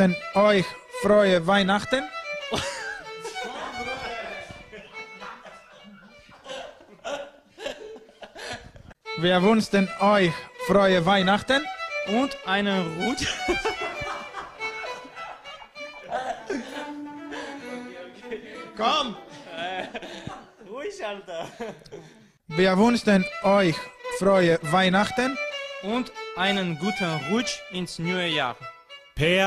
wünschen euch frohe Weihnachten. Wir wünschen euch frohe Weihnachten. Und einen Rutsch. Komm! Äh, ruhig, Alter. Wir wünschen euch frohe Weihnachten. Und einen guten Rutsch ins neue Jahr. Per